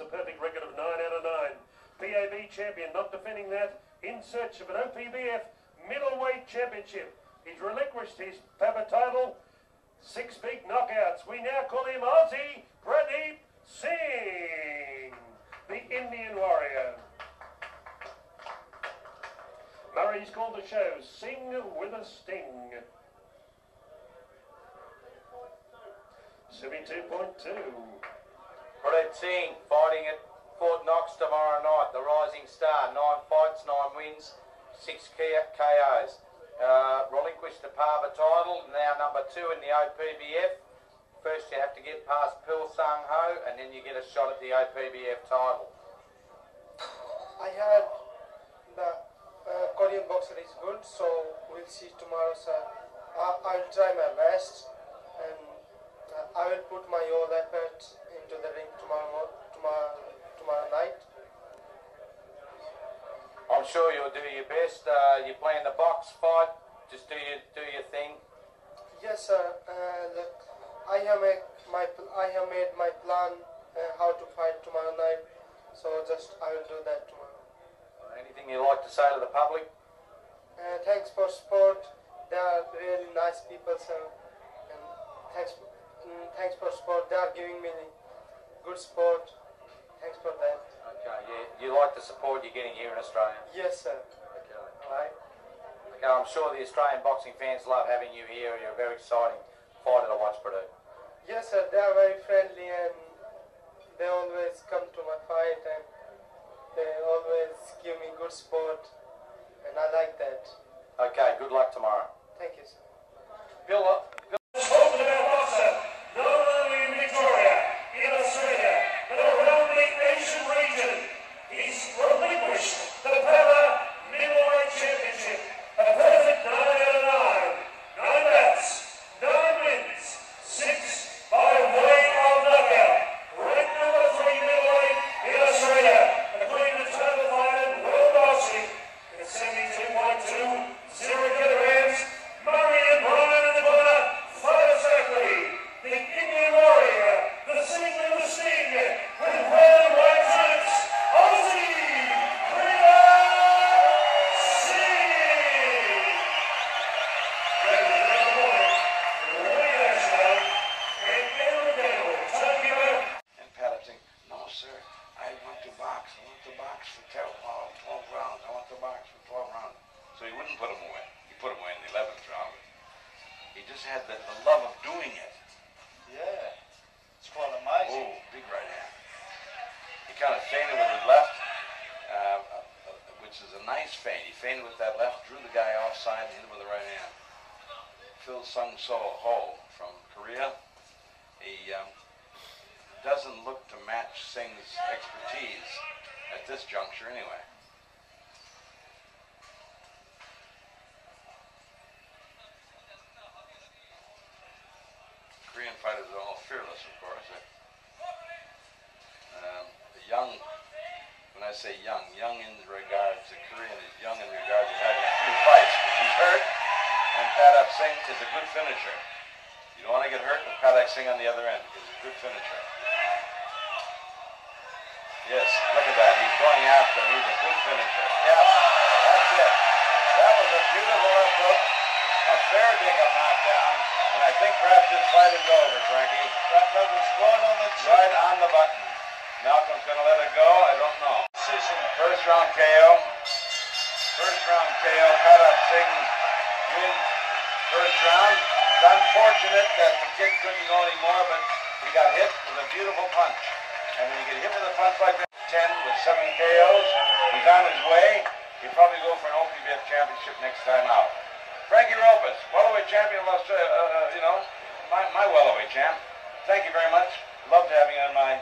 a perfect record of 9 out of 9. PAB champion, not defending that, in search of an OPBF middleweight championship. He's relinquished his PABA title. Six big knockouts. We now call him Aussie Pradeep Singh, the Indian warrior. Murray's called the show Sing with a Sting. 72.2. Pradeep fighting at Fort Knox tomorrow night. The Rising Star. Nine fights, nine wins, six KOs. Uh, relinquished the PABA title, now number two in the OPBF. First you have to get past Pil Sang Ho and then you get a shot at the OPBF title. I heard the uh, Korean boxer is good, so we'll see tomorrow. I, I'll try my best I will put my all effort into the ring tomorrow, tomorrow, tomorrow night. I'm sure you'll do your best. Uh, you playing the box fight. Just do your do your thing. Yes, sir. Uh, look, I have made my I have made my plan uh, how to fight tomorrow night. So just I will do that tomorrow. Anything you like to say to the public? Uh, thanks for support. They are really nice people, sir. And thanks, mm, thanks for support. They are giving me good support. Thanks for that. Okay, yeah. You like the support you're getting here in Australia? Yes, sir. Okay. Right. Okay, I'm sure the Australian boxing fans love having you here. You're a very exciting fighter to watch, Purdue. Yes, sir. They are very friendly and they always come to my fight and they always give me good support. And I like that. Okay, good luck tomorrow. Thank you, sir. Bill, uh, Bill put him away. He put him away in the 11th round. He just had the, the love of doing it. Yeah, it's quite amazing. Oh, big right hand. He kind of feinted with his left, uh, uh, which is a nice feint. He feinted with that left, drew the guy offside, and hit him with the right hand. Phil Sung So Ho from Korea. He um, doesn't look to match Singh's expertise at this juncture anyway. Pradeep Singh is a good finisher. You don't want to get hurt with Pradeep Singh on the other end. He's a good finisher. Yes, look at that. He's going after. He's a good finisher. Yeah, that's it. That was a beautiful left hook. A fair dinkum knockdown. And I think perhaps this fight is over, Frankie. That, that was right on the tip. Right on the button. Malcolm's going to let it go. I don't know. Decision. First round KO. First round KO. Pradeep Singh wins first round. It's unfortunate that the kid couldn't go anymore, but he got hit with a beautiful punch. And when you get hit with a punch like that, 10 with 7 KOs, he's on his way. He'll probably go for an OPBF championship next time out. Frankie Ropus, welterweight champion of Australia, uh, uh, you know, my, my welterweight champ. Thank you very much. Love to have you on my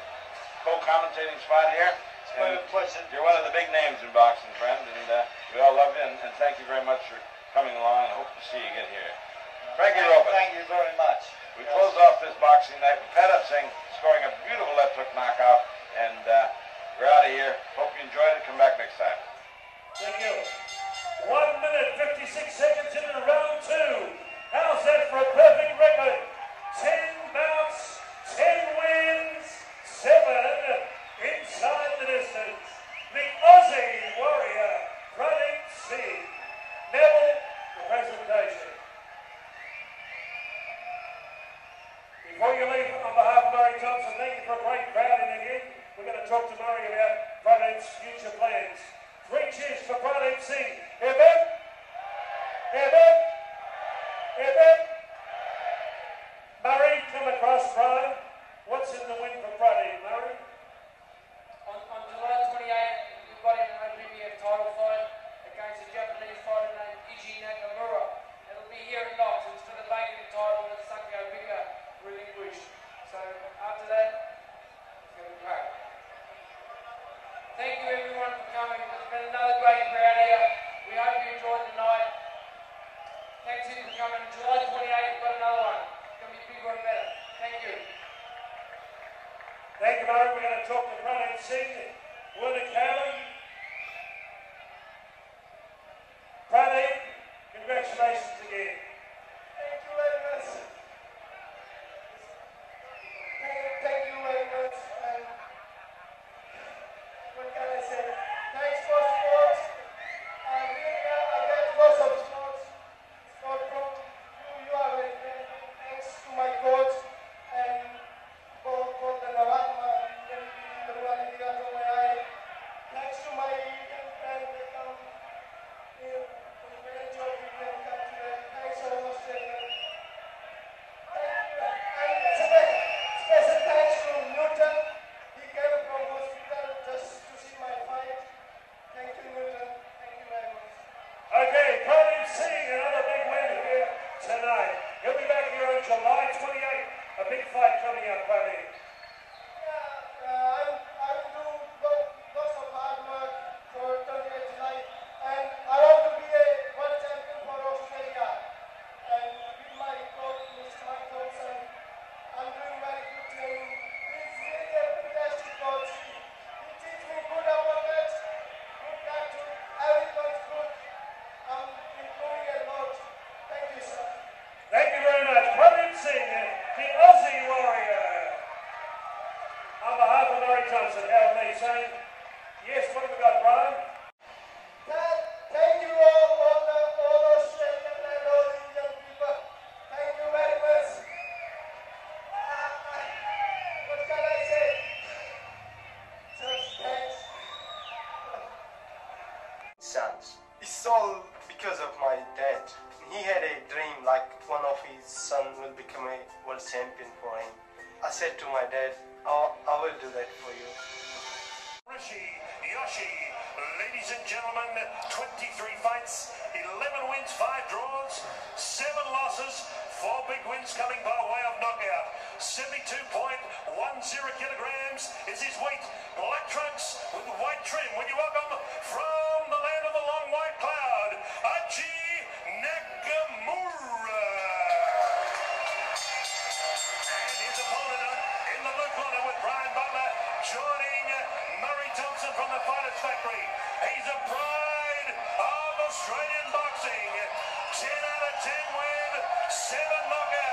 co-commentating spot here. It's a pleasure. You're one of the big names in boxing, friend, and uh, we all love you, and, and thank you very much for coming along, and hope to see you again here. Frankie Thank- Ropus. Thank you very much. We close off this boxing night with Pradeep Singh scoring a beautiful left hook knockout, and uh, we're out of here. Hope you enjoyed it. Come back next time. Thank you. One minute, 56 seconds into round two. How's that for a perfect record? 10 bouts, Coming July 29th, we've got another one. It's going to be bigger and better. Thank you. Thank you, Murray. We're going to talk to Pranam Singh, Winner Cowan. said to my dad, oh, I will do that for you. Rishi Yoshi, ladies and gentlemen, 23 fights, 11 wins, 5 draws, 7 losses, 4 big wins coming by way of knockout. 72.10 kilograms is his weight. Black trunks with white trim. When you welcome from... Australian boxing. 10 out of 10 win, 7 knockouts.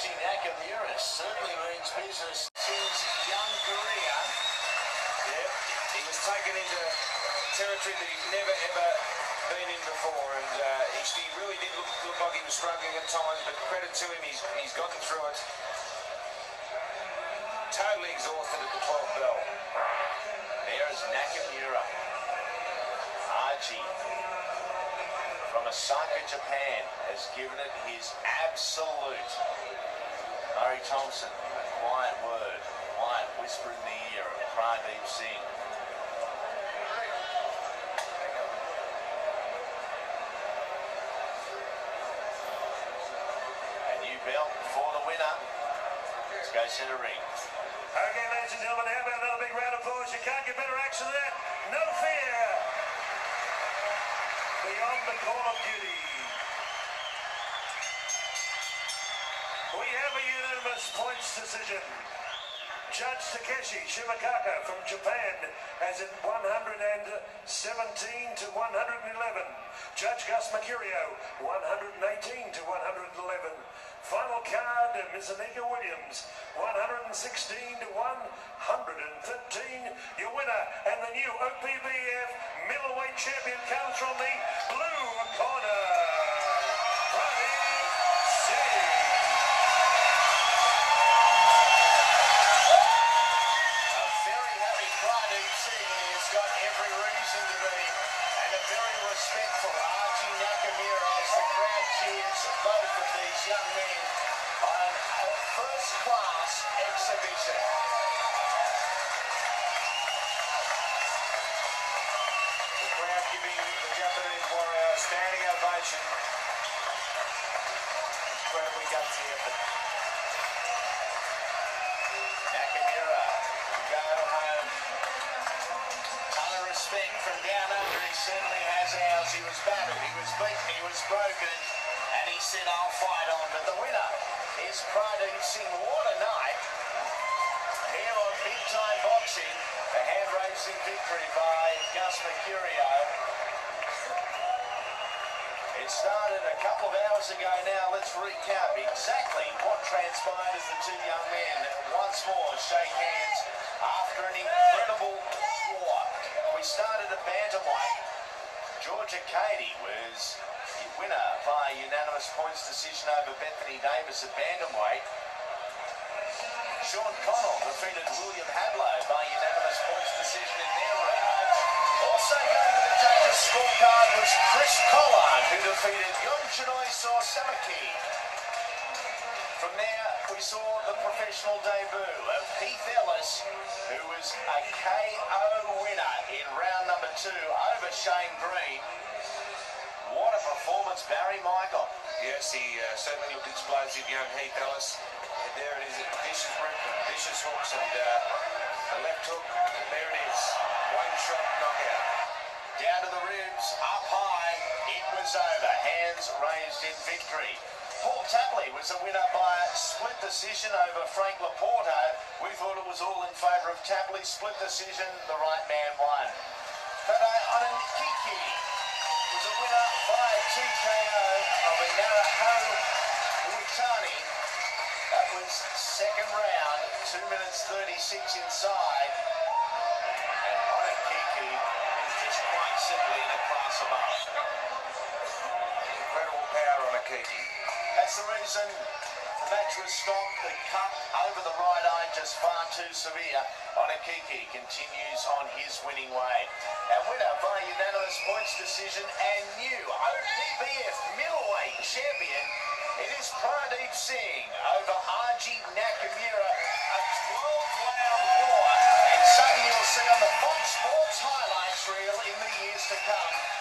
losing Knack of the certainly means business. His young career, yep, he was taken into territory that he'd never ever been in before, and uh, he, really did look, look, like he was struggling at times. But credit to him, he's he's gotten through it. Totally exhausted at the 12th bell. There is Nakamura. RG. Osaka, Japan has given it his absolute. Murray Thompson, a quiet word, a quiet whisper in the ear of Pradeep Singh. A new belt for the winner. Let's go to the ring. The call of duty. We have a unanimous points decision. Judge Takeshi Shimakaka from Japan has it 117 to 111. Judge Gus Mercurio 118 to 111. Final card, Mizanika Williams 116 to 113. And the new OPBF middleweight champion comes from the blue corner. Said, I'll fight on. But the winner is Pradeep Singh. What a night. Here on Big Time Boxing, a hand-raising victory by Gus Mercurio. It started a couple of hours ago now. Let's recap exactly what transpired as the two young men once more shake hands after an incredible war. We started at bantamweight. Georgia Cady was points decision over Bethany Davis at bantamweight. Sean Connell defeated William Hadlow by unanimous points decision in their rematch. Also going to the judges' scorecard was Chris Collard, who defeated Yonchinoi Sorsamaki. From there, we saw the professional debut of Heath Ellis, who was a KO winner in round number two over Shane Green. What a performance, Barry Michael. Yes, he uh, certainly looked explosive, young Heath Ellis. And there it is, a vicious and vicious hooks and uh, left hook. There it is, one shot knockout. Down to the ribs, up high, it was over. Hands raised in victory. Paul Tapley was the winner by a split decision over Frank Laporto. We thought it was all in favour of Tapley. Split decision, the right man won. But uh, on Kiki was a winner by TKO of Naraho Uitani. That was second round, 2 minutes 36 inside. And Onakiki is just quite simply in a class above. Incredible power on a That's the reason the match was stopped. The cut over the right Far too severe. Onakiki continues on his winning way. Our winner by unanimous points decision and new OPBF middleweight champion, it is Pradeep Singh over Arjit Nakamura, a 12-round war, and something you'll see on the Fox Sports highlights reel in the years to come.